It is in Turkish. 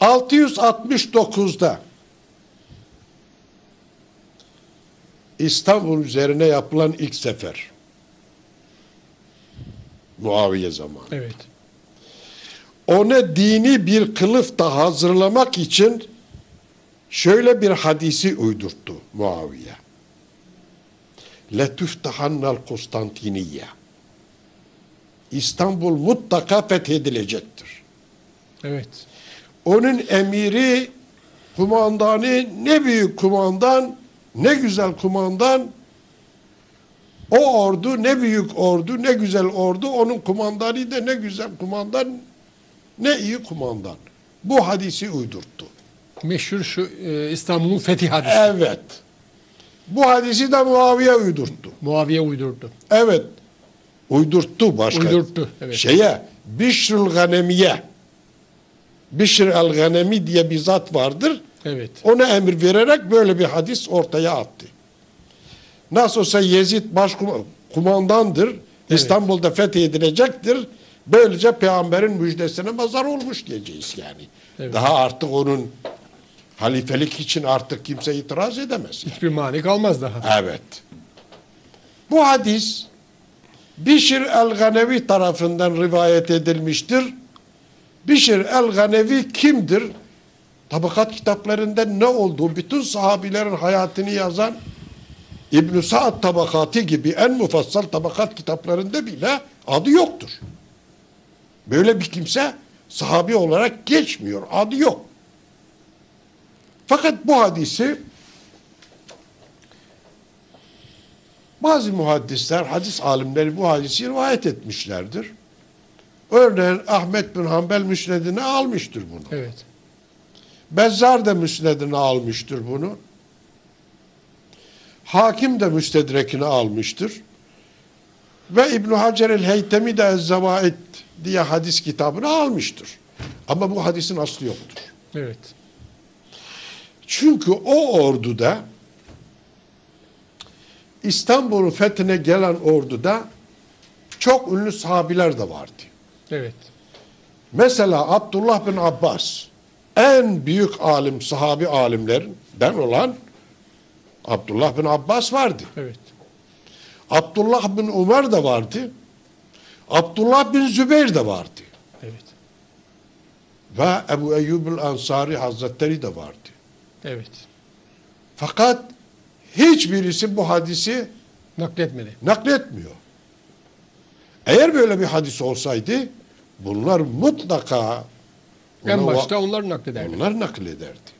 669'da İstanbul üzerine yapılan ilk sefer. Muaviye zamanı. Evet. Ona dini bir kılıf da hazırlamak için şöyle bir hadisi uydurttu Muaviye. Letüftehannal Konstantiniye. İstanbul mutlaka fethedilecektir. Evet. Onun emiri, kumandanı ne büyük kumandan, ne güzel kumandan. O ordu ne büyük ordu, ne güzel ordu. Onun kumandanı da ne güzel kumandan, ne iyi kumandan. Bu hadisi uydurttu. Meşhur şu e, İstanbul'un fethi hadisi. Evet. Bu hadisi de Muaviye uydurttu. Muaviye uydurdu. Evet. Uydurttu başka. Uydurttu, evet. Şeye, Bişrül Ganemiye. Bişr el Ganemi diye bir zat vardır. Evet. Ona emir vererek böyle bir hadis ortaya attı. Nasıl olsa Yezid başkumandandır. İstanbul'da fethedilecektir. Böylece peygamberin müjdesine mazar olmuş diyeceğiz yani. Evet. Daha artık onun halifelik için artık kimse itiraz edemez. Hiçbir mani kalmaz daha. Evet. Bu hadis Bişir el-Ganevi tarafından rivayet edilmiştir. Bişir el-Ganevi kimdir? Tabakat kitaplarında ne olduğu, bütün sahabilerin hayatını yazan İbn-i Sa'd tabakatı gibi en mufassal tabakat kitaplarında bile adı yoktur. Böyle bir kimse sahabi olarak geçmiyor. Adı yok. Fakat bu hadisi bazı muhaddisler, hadis alimleri bu hadisi rivayet etmişlerdir. Örneğin Ahmet bin Hanbel müsnedine almıştır bunu. Evet. Bezzar da müsnedine almıştır bunu. Hakim de müstedrekine almıştır. Ve İbn Hacer el-Heytemi de Ez-Zavaid diye hadis kitabını almıştır. Ama bu hadisin aslı yoktur. Evet. Çünkü o orduda İstanbul'un fethine gelen orduda çok ünlü sahabiler de vardı. Evet. Mesela Abdullah bin Abbas en büyük alim, sahabi alimlerinden olan Abdullah bin Abbas vardı. Evet. Abdullah bin Ömer de vardı. Abdullah bin Zübeyir de vardı. Evet. Ve Ebu Eyyub Ansari Hazretleri de vardı. Evet. Fakat hiçbirisi bu hadisi Nakletmedi. nakletmiyor. Eğer böyle bir hadis olsaydı bunlar mutlaka En başta onlar naklederdi. onlar naklederdi.